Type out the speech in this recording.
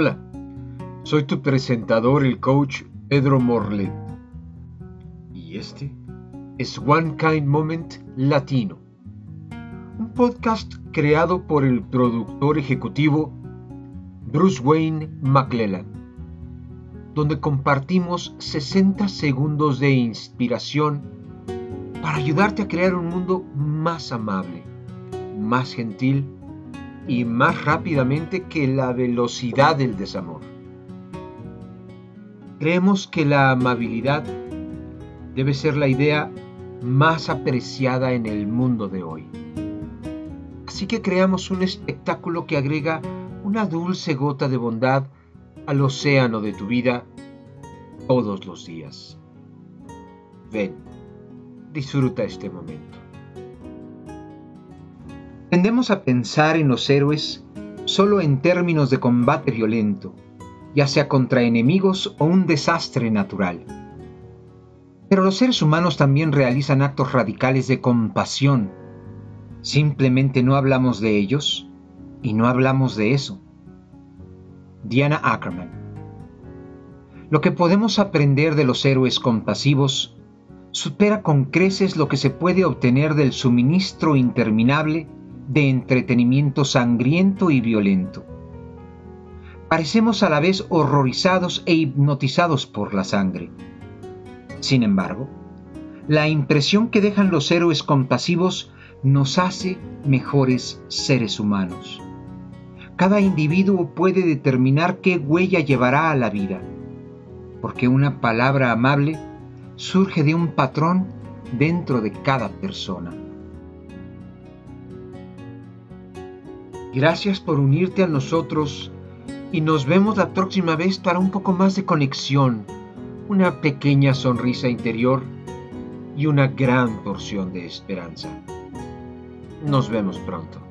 Hola, soy tu presentador, el coach Pedro Morlet. Y este es One Kind Moment Latino, un podcast creado por el productor ejecutivo Bruce Wayne McClellan, donde compartimos 60 segundos de inspiración para ayudarte a crear un mundo más amable, más gentil y más rápidamente que la velocidad del desamor. Creemos que la amabilidad debe ser la idea más apreciada en el mundo de hoy. Así que creamos un espectáculo que agrega una dulce gota de bondad al océano de tu vida todos los días. Ven, disfruta este momento. Tendemos a pensar en los héroes solo en términos de combate violento, ya sea contra enemigos o un desastre natural. Pero los seres humanos también realizan actos radicales de compasión. Simplemente no hablamos de ellos y no hablamos de eso. Diana Ackerman. Lo que podemos aprender de los héroes compasivos supera con creces lo que se puede obtener del suministro interminable de entretenimiento sangriento y violento. Parecemos a la vez horrorizados e hipnotizados por la sangre. Sin embargo, la impresión que dejan los héroes compasivos nos hace mejores seres humanos. Cada individuo puede determinar qué huella llevará a la vida, porque una palabra amable surge de un patrón dentro de cada persona. Gracias por unirte a nosotros y nos vemos la próxima vez para un poco más de conexión, una pequeña sonrisa interior y una gran porción de esperanza. Nos vemos pronto.